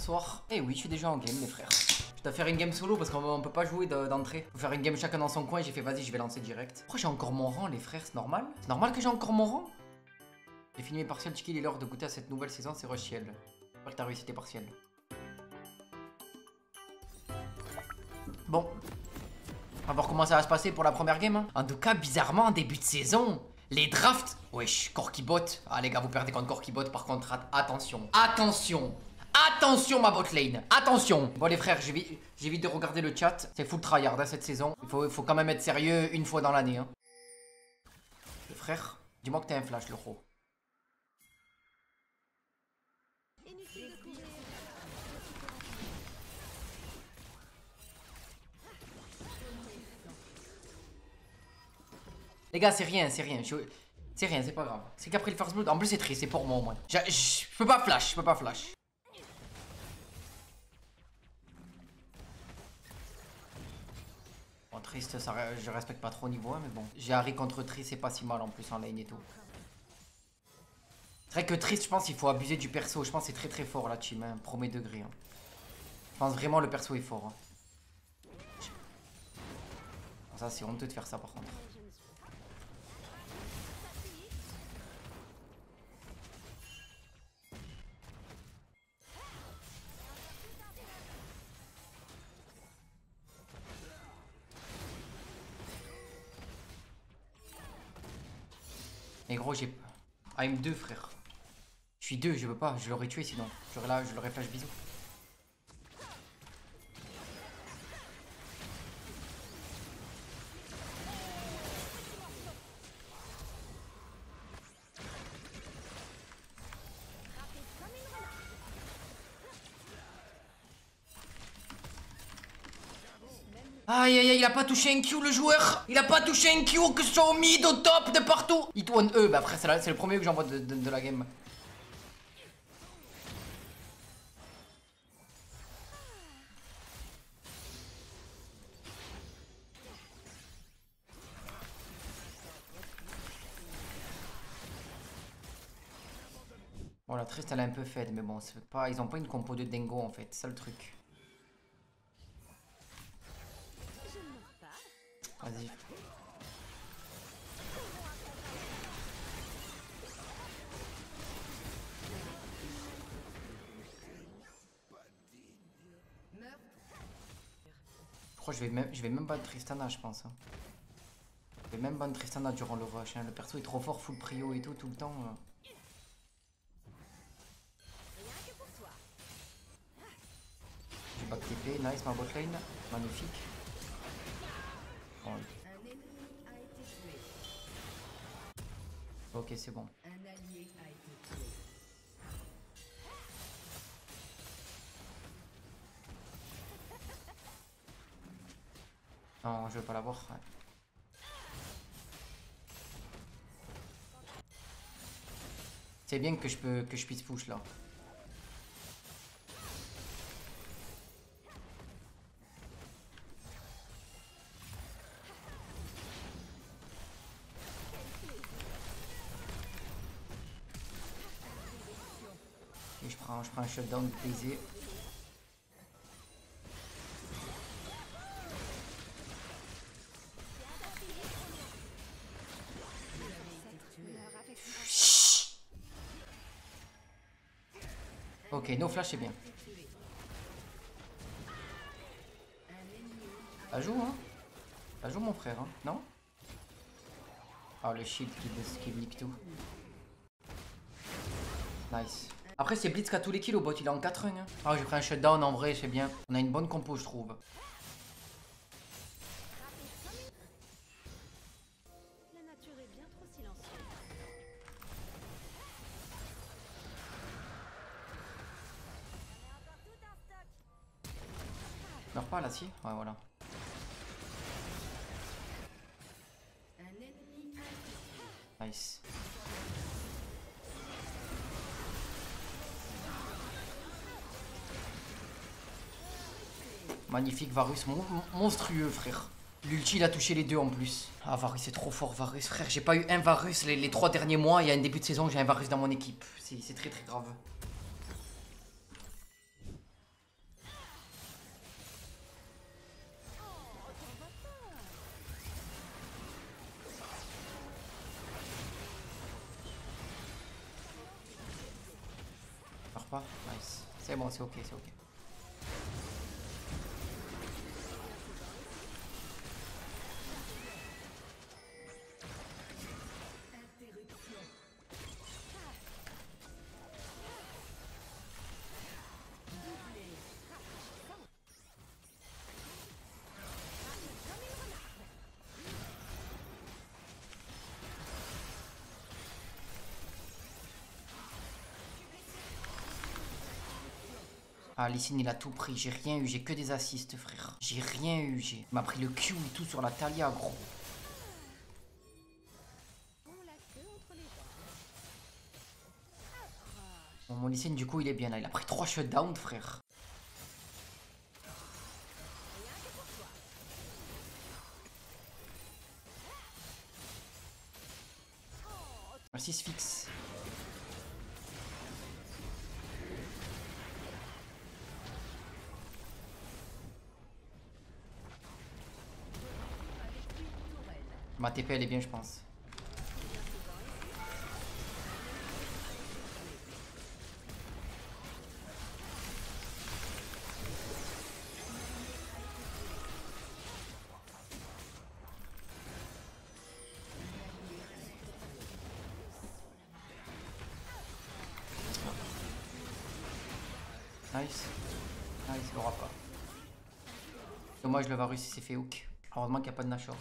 Bonsoir. Eh oui, je suis déjà en game, les frères. Je dois faire une game solo parce qu'on peut pas jouer de- d'entrée. Faut faire une game chacun dans son coin. J'ai fait, vas-y, je vais lancer direct. Pourquoi j'ai encore mon rang, les frères? C'est normal? C'est normal que j'ai encore mon rang? J'ai fini mes partiels, Tiki, il est l'heure de goûter à cette nouvelle saison, c'est Rochiel. J'espère que t'as réussi tes partiels. Bon. On va voir comment ça va se passer pour la première game. hein. En tout cas, bizarrement, en début de saison, les drafts. Wesh, Corkibot. Ah, les gars, vous perdez contre Corkibot. Par contre, at- attention. Attention. Attention, ma bot lane. Attention. Bon, les frères, j'évite de regarder le chat. C'est full tryhard hein, cette saison. Il faut, quand même être sérieux une fois dans l'année. Hein. Le frère, dis-moi que t'as un flash, le gros. Les gars, c'est rien, c'est rien. C'est rien, c'est pas grave. C'est qu'après le first blood, en plus c'est triste, c'est pour moi au moins. Je peux pas flash, je peux pas flash. Bon, triste, ça, je respecte pas trop au niveau 1, mais bon. J'ai Harry contre triste, c'est pas si mal en plus en lane et tout. C'est vrai que triste, je pense qu'il faut abuser du perso. Je pense c'est très très fort la team, hein, premier degré. hein. Je pense vraiment le perso est fort. hein. Ça, c'est honteux de faire ça par contre. Ah, AM2 frère. Je suis deux, je peux pas, je l'aurais tué sinon. J'aurais là, je l'aurais flash bisou. Aïe aïe aïe, il a pas touché un Q le joueur Il a pas touché un Q, que ce soit au mid, au top, de partout Il one E, bah après c'est le premier que j'envoie de, la game. Bon la triste elle est un peu fade mais bon pas. Ils ont pas une compo de dingo en fait, c'est ça le truc. Vas-y. Je crois que je vais même, je vais Tristana, je pense. hein. Je vais même ban Tristana durant le rush. hein. Le perso est trop fort, full prio et tout, tout le temps. euh. J'ai back TP, nice ma botlane, magnifique. Ok, c'est bon. Non, je veux pas l'avoir. C'est bien que je peux que je puisse push là. Un shutdown baisé. Ok, no flash c'est bien. Joue hein joue mon frère hein Non? Oh le shield qui, qui nique tout. Nice. Après c'est Blitz tous les kills au bot, il est en 4-1 hein. Ah j'ai pris un shutdown en vrai, c'est bien. On a une bonne compo je trouve. Meurs pas là si Ouais voilà. Nice. Magnifique Varus, mon, monstrueux frère. L'ulti il a touché les deux en plus. Ah Varus c'est trop fort Varus frère, j'ai pas eu un Varus les, trois derniers mois et a un début de saison j'ai un Varus dans mon équipe. C'est très très grave. Nice. C'est bon, c'est ok, c'est ok. Ah, Lysine, il a tout pris. J'ai rien eu. J'ai que des assists, frère. J'ai rien eu. J'ai. M'a pris le Q et tout sur la Talia, gros. Bon, mon Lysine, du coup, il est bien là. Il a pris 3 shutdowns, frère. Un 6 Ma TP elle est bien je pense. Nice. Nice, il l'aura pas. Dommage le Varus il s'est fait hook. Heureusement qu'il n'y a pas de Nashor.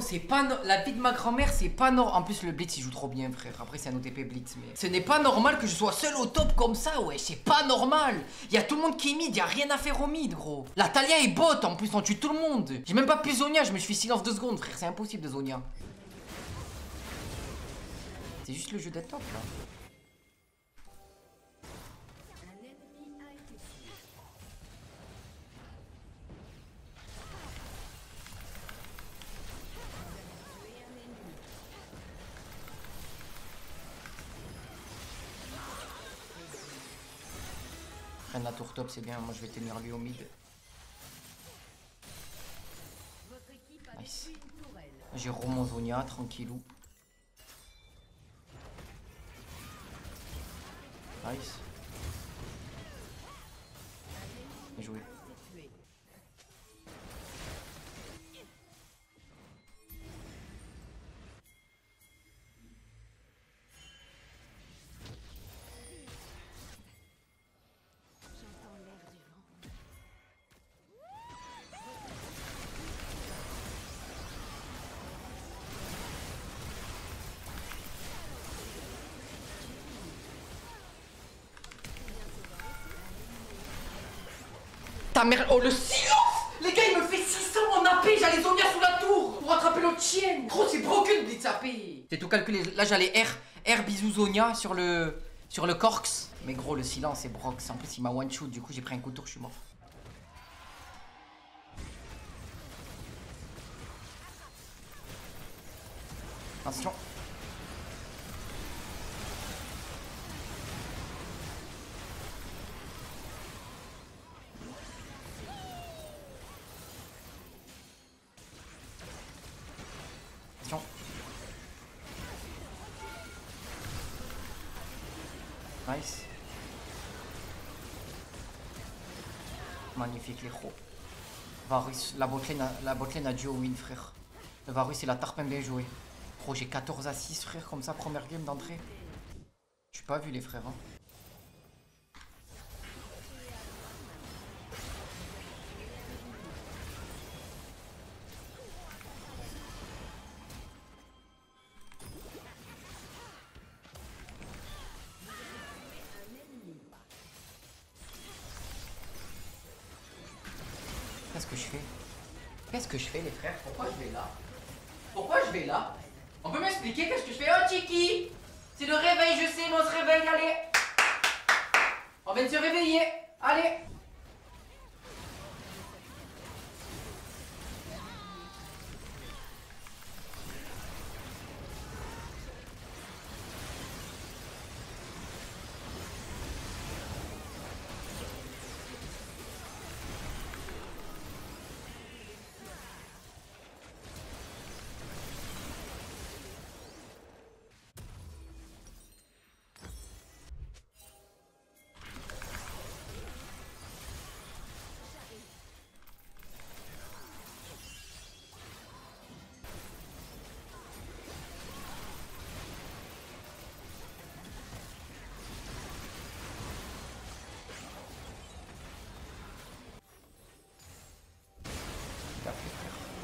C'est pas la vie de ma grand-mère, c'est pas normal. En plus, le Blitz il joue trop bien, frère. Après, c'est un OTP Blitz, mais ce n'est pas normal que je sois seul au top comme ça, ouais. C'est pas normal. Y a tout le monde qui est mid, y a rien à faire au mid, gros. La Talia est bot, en plus, on tue tout le monde. J'ai même pas pu Zonia, je me suis fait silence deux secondes, frère. C'est impossible de Zonia. C'est juste le jeu d'être top, là. La tour top, c'est bien. Moi, je vais tenir lui au mid. Nice. J'ai mon Zonia, tranquillou. Nice. Bien joué. Ta. Oh le silence Les gars, il me fait 600 en AP, j'allais Zonia sous la tour pour attraper l'autre chienne Gros, c'est broken Blitz AP J'ai tout calculé, là j'allais R, R bisous Zonia sur le. sur le Corx. Mais gros, le silence c'est Brox. En plus, il m'a one shoot, du coup, j'ai pris un coup de tour, je suis mort. Attention. Nice. Magnifique les gros. Varus, la botlane la botlane a duo win frère. Le Varus il a tarpin bien joué. J'ai 14 à 6 frère comme ça première game d'entrée. Je suis pas vu les frères hein. Qu'est-ce que je fais? Qu'est-ce que je fais les frères? Pourquoi je vais là? Pourquoi je vais là? On peut m'expliquer qu'est-ce que je fais? Oh Chiki C'est le réveil, je sais, mais on se réveille, allez! On vient de se réveiller. Allez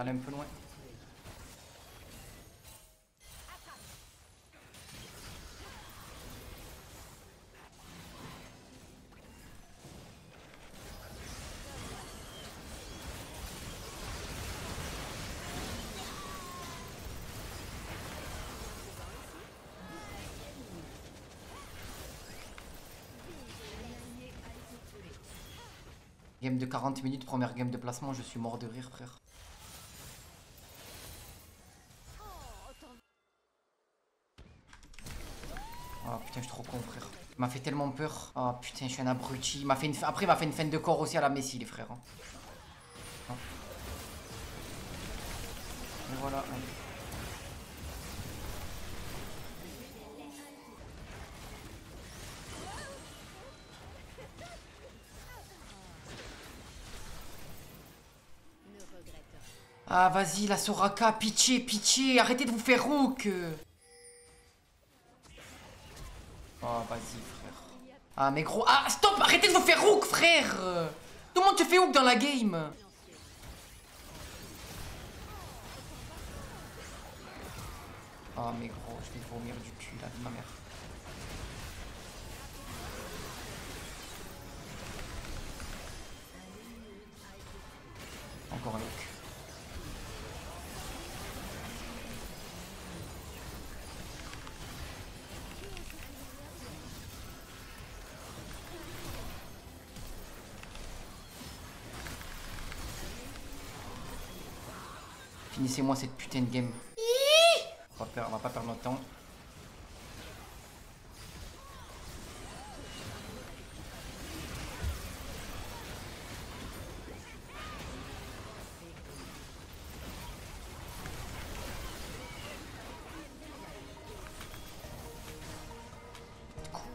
T'allais un peu loin. Game de 40 minutes, première game de placement, je suis mort de rire, frère. Putain, je suis trop con, frère. Il m'a fait tellement peur. Oh putain, je suis un abruti. Fait. Après, il m'a fait une fin de corps aussi à la Messi, les frères. hein. Oh. Et voilà. Ah, vas-y, la Soraka, pitié, pitié, arrêtez de vous faire hook. Ah, mais gros, ah, stop, arrêtez de vous faire hook, frère. Tout le monde te fait hook dans la game. Ah, mais gros, je vais vomir du cul, là, de ma mère. Finissez-moi cette putain de game. On va, perdre- on va pas perdre notre temps.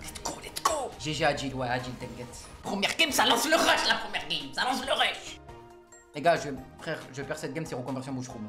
Let's go, let's go GG Agile, ouais, Agile, t'inquiète. Première game, ça lance le rush, la première game, ça lance le rush Les gars, je, frère, je perds cette game, c'est reconversion mushroom.